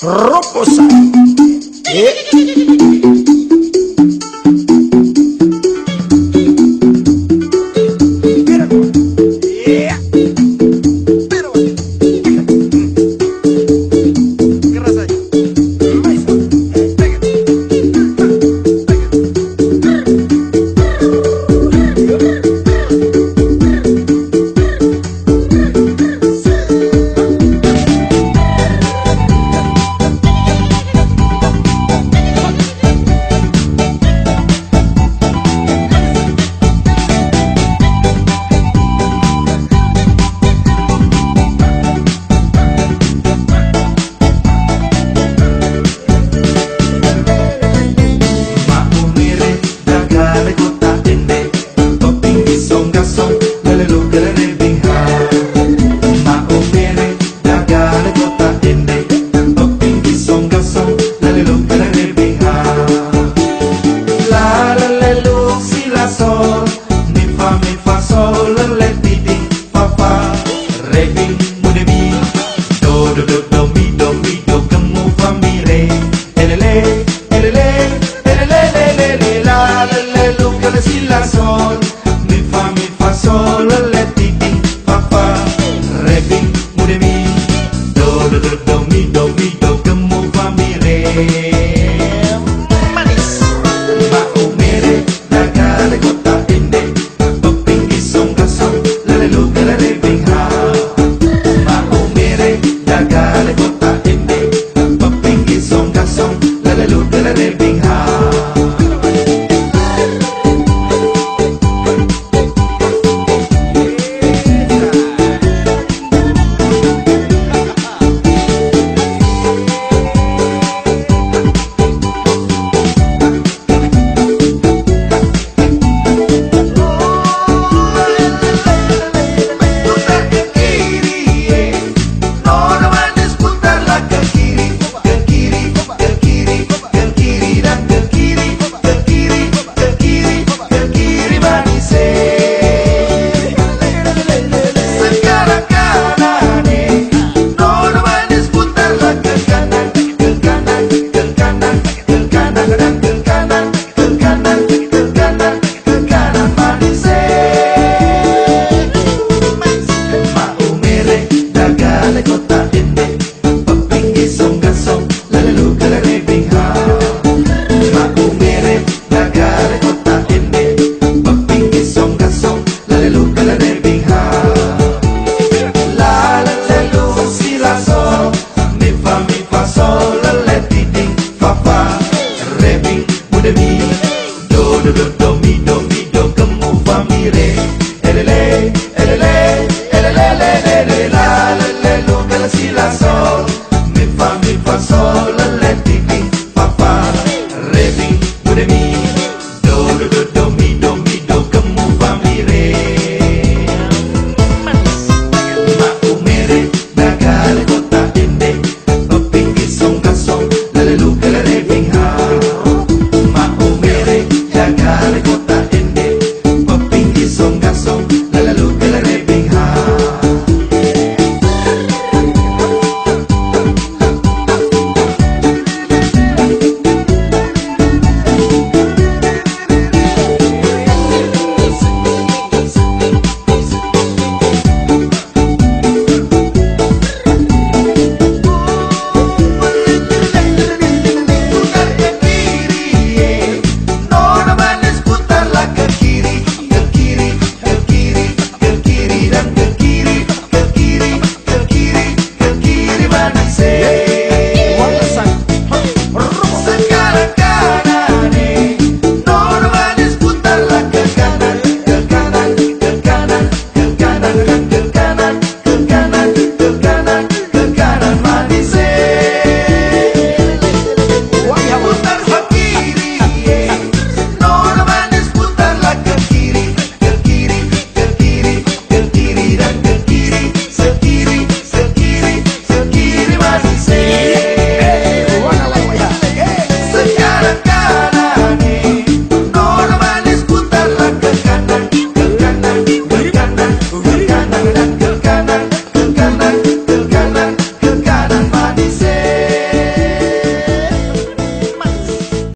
Roposa. ¿Eh? só.